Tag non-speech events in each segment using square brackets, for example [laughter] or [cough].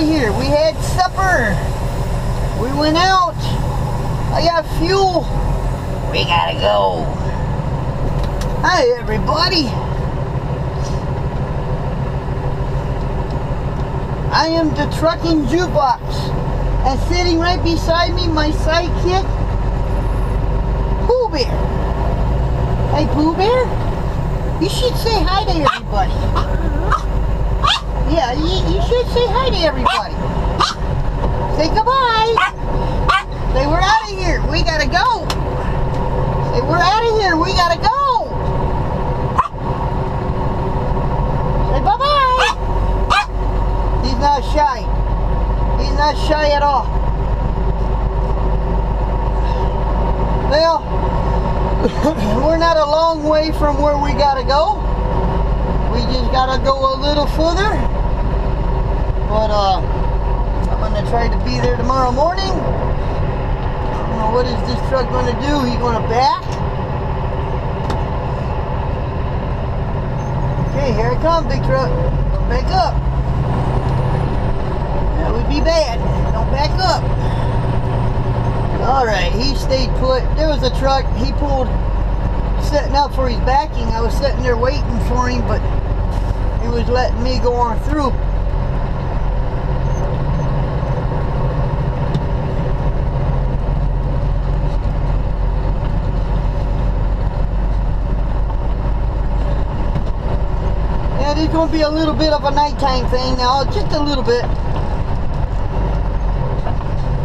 supper. We went out. I got fuel. We gotta go. Hi, everybody. I am the trucking jukebox. And sitting right beside me, my sidekick, Pooh Bear. Hey, Pooh Bear. You should say hi to everybody. [laughs] Yeah, you, you should say hi to everybody. Say goodbye. Say we're out of here. We gotta go. Say we're out of here. We gotta go. Say bye bye. He's not shy. He's not shy at all. Well, [coughs] we're not a long way from where we gotta go. We just gotta go a little further. But uh, I'm gonna try to be there tomorrow morning. I don't know what is this truck gonna do. He gonna back? Okay, here it comes, big truck. Don't Back up. That would be bad. Don't back up. Alright, he stayed put. There was a truck. He pulled setting up for his backing. I was sitting there waiting for him, but he was letting me go on through. Yeah, there's going to be a little bit of a nighttime thing now, just a little bit.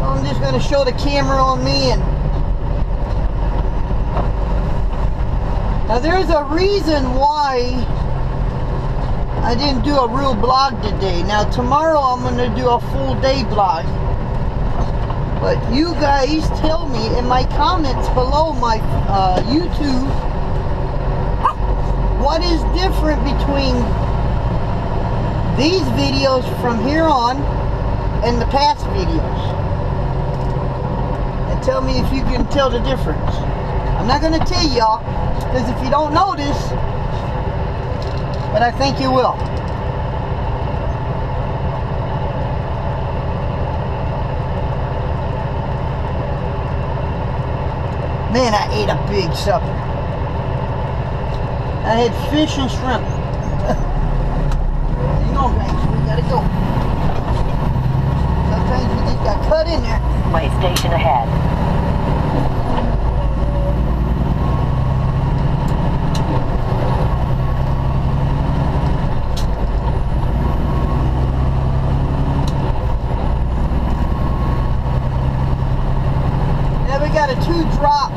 I'm just going to show the camera on me and Now there's a reason why I didn't do a real blog today. Now tomorrow I'm going to do a full day blog. But you guys tell me in my comments below my uh, YouTube what is different between these videos from here on and the past videos. And tell me if you can tell the difference. I'm not going to tell y'all because if you don't notice, but I think you will. Man, I ate a big supper. I had fish and shrimp. Hang on, guys. We gotta go. Sometimes we just got cut in there. Way station ahead. Yeah, we got a two drop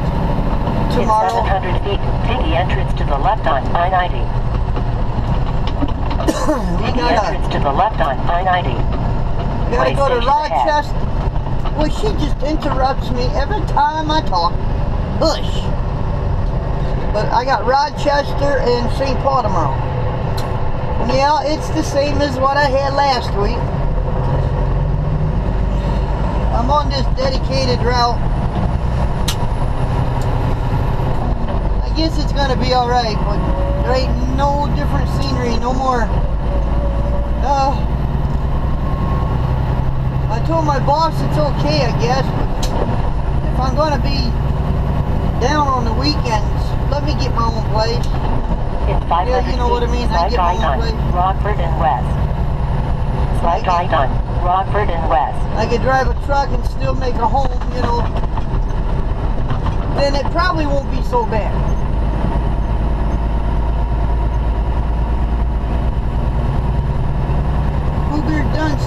tomorrow. In 700 feet, take the entrance to the left on I-90. Take the entrance to the left on I-90. We gotta go to. Rochester. Well, she just interrupts me every time I talk. Hush. But I got Rochester and St. Paul tomorrow. Yeah, it's the same as what I had last week. I'm on this dedicated route. Guess it's gonna be alright, but there ain't no different scenery, no more. Uh, I told my boss it's okay, I guess. But if I'm going to be down on the weekends, let me get my own place. 500 Yeah, you know what I mean, I get my own place. Rockford and West. Slide I right on Rockford and West. I could drive a truck and still make a home, you know. Then it probably won't be so bad.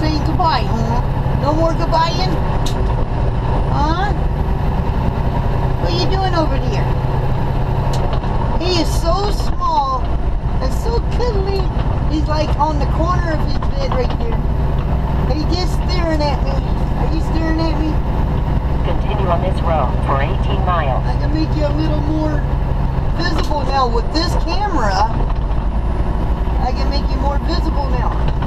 Saying goodbye, huh? No more goodbying? Huh? What are you doing over there? He is so small and so cuddly. He's like on the corner of his bed right there. Are you just staring at me? Are you staring at me? Continue on this road for 18 miles. I can make you a little more visible now with this camera. I can make you more visible now.